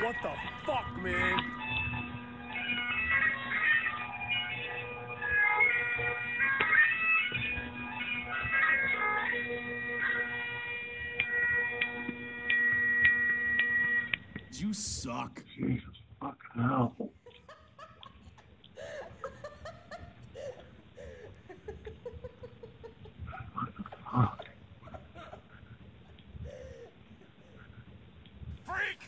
what the fuck, man? You suck. Jesus fucking hell. Freak!